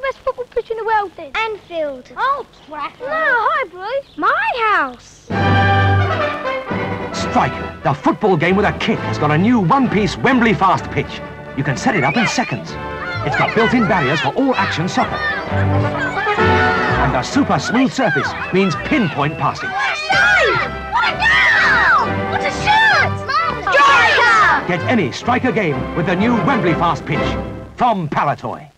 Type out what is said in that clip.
The best football pitch in the world then? Anfield. Oh, Old Trafford. No, Highbury. My house. Striker, the football game with a kick, has got a new one-piece Wembley fast pitch. You can set it up in seconds. It's got built-in barriers for all action soccer. And a super smooth surface means pinpoint passing. What a shot! Striker! Get any striker game with the new Wembley fast pitch from Palitoy.